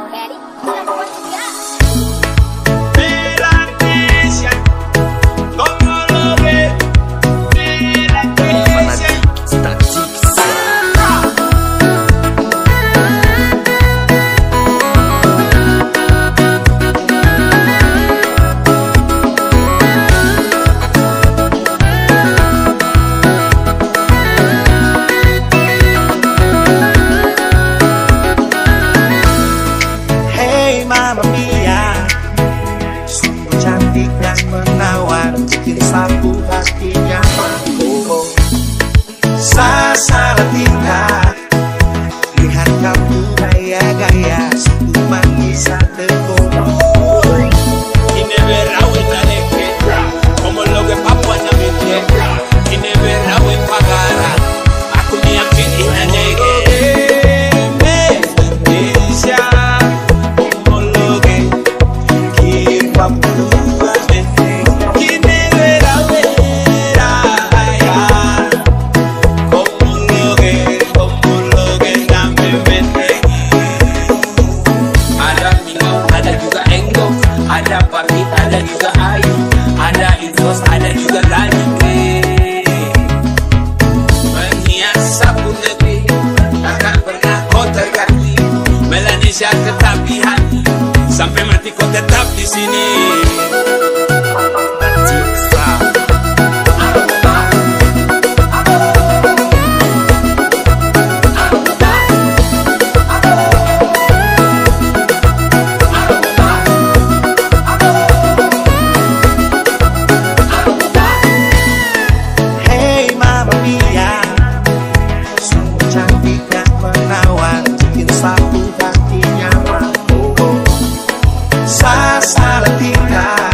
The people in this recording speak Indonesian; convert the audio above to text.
Ready. Daddy. Mama Mia. Sungguh cantik dan menawan Kini sapu hatinya seni. sala pintar.